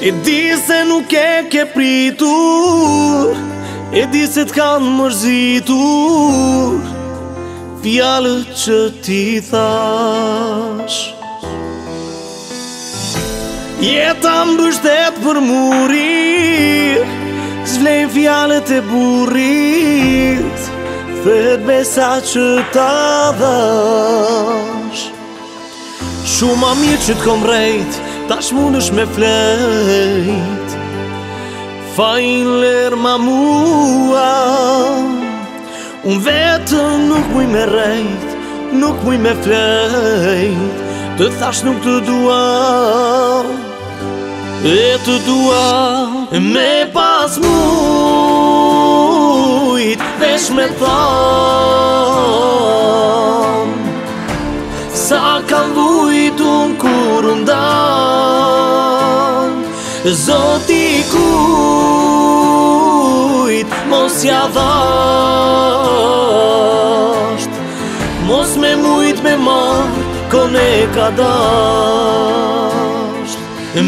E di se nuk e ke pritur E di se t'kan mërzitur Fjallët që ti thash Jeta më bështet për murir Zvlejnë fjallët e burit Dhe besa që ta dhash Shumë a mirë që t'kom rejtë Tash mund është me flejt Fajler ma mua Unë vetën nuk muj me rejt Nuk muj me flejt Të thash nuk të dua E të dua Me pas mujt Vesh me thot Zoti kujt mos ja dhash Mos me mujt me marr kone ka dash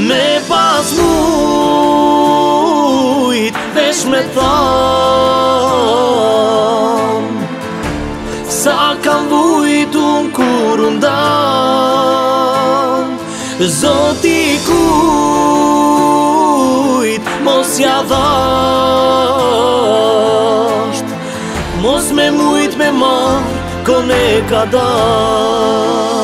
Me pas mujt vesh me tham Sa kam vujt un kur un Zoti kujt mosja dhasht Mos me mujt me marë, kone ka dhasht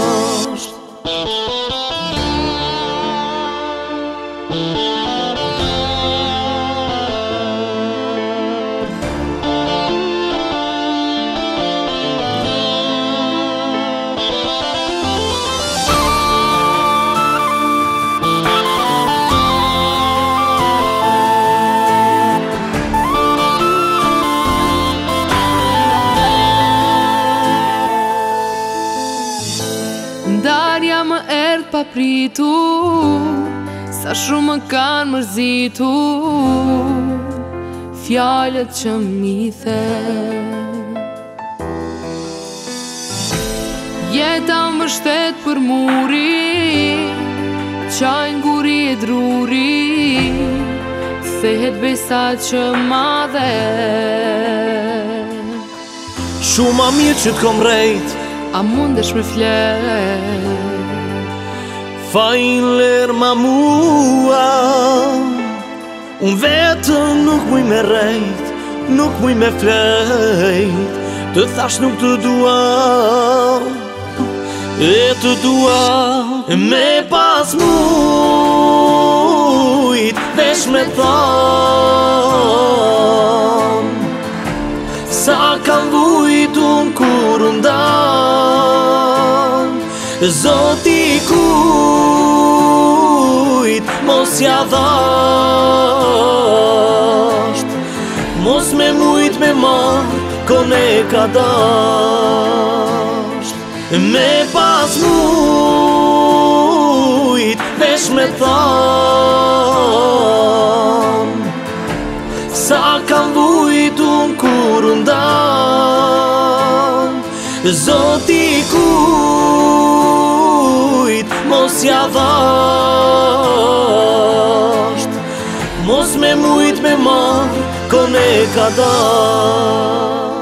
pa pritu Sa shumë më kanë mërzitu Fjallet që mi the Jeta më shtet për muri Qajnë guri e druri het besat që madhe Shumë a mirë që t'kom rejt A mundesh me flet Fajnë lërë ma mua Unë vetën nuk muj me rejt Nuk muj me flejt Të thash nuk të dua E të dua Me pas mujt Vesh me tham Sa kam vujt unë kur unë Zoti kujt mos ja dhasht Mos me mujt me ma kone ka dasht Me pas mujt vesh me tham Sa kam vujt unë kur undan Zoti kujt mos ja dhasht Mos me mujt me marrë, kone ka dhasht